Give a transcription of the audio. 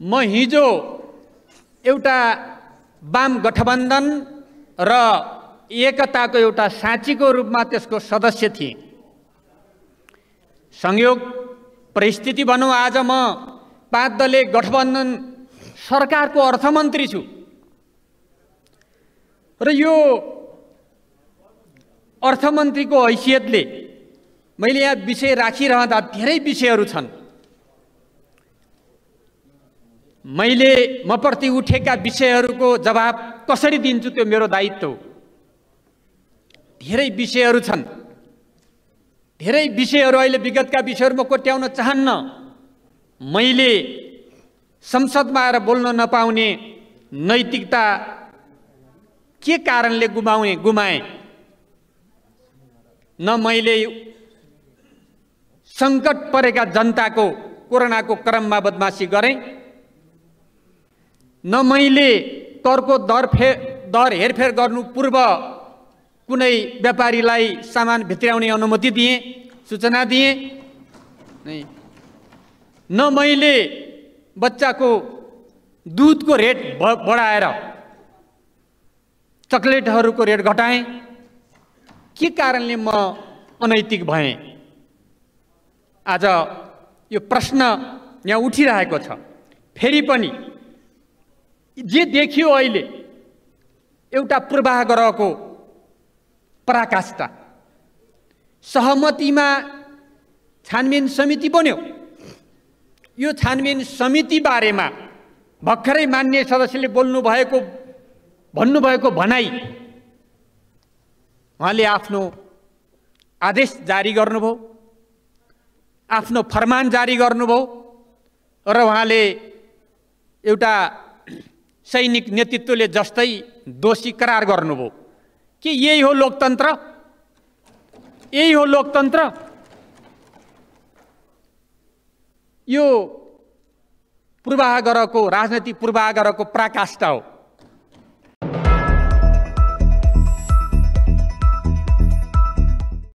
म हिजो एउटा वाम गठबन्धन र एकताको एउटा साँचीको रूपमा त्यसको सदस्य थिएँ। संयोग परिस्थिति भनौँ आज म पाँच दले गठबन्धन सरकारको अर्थमन्त्री छु। र यो अर्थमन्त्रीको हैसियतले मैले यहाँ विषय राखिरहँदा धेरै विषयहरू छन्। मैले म प्रति उठेका विषयहरूको जवाब कसरी दिन्छु त्यो मेरो दायित्व हो। धेरै विषयहरू छन्। धेरै विषयहरू अहिले विगतका विषयहरू म कोट्याउन चाहन्न। मैले संसदमा आएर बोल्न नपाउने नैतिकता के कारणले गुमाउने गुमाएँ? न मैले सङ्कट परेका जनताको कोरोनाको क्रममा बदमासी गरेँ न मैले करको दर फे दर हेरफेर गर्नु पूर्व कुनै व्यापारीलाई सामान भित्राउने अनुमति दिएँ सूचना दिएँ। न मैले बच्चाको दुधको रेट बढाएर चक्लेटहरूको रेट घटाएँ। के कारणले म अनैतिक भएँ? आज यो प्रश्न यहाँ उठिरहेको छ। फेरि पनि जे देखियो अहिले एउटा पूर्वाह ग्रहको पराकाष्ठा। सहमतिमा छानबिन समिति बन्यो। यो छानबिन समिति बारेमा भर्खरै मान्य सदस्यले बोल्नु भएको भन्नुभएको भनाइ उहाँले आफ्नो आदेश जारी गर्नुभयो आफ्नो फरमान जारी गर्नुभयो र उहाँले एउटा सैनिक नेतृत्वले जस्तै दोषी करार गर्नुभयो। के यही हो लोकतन्त्र? यही हो लोकतन्त्र? यो पूर्वाग्रहको राजनैतिक पूर्वाग्रहको पराकाष्ठा हो।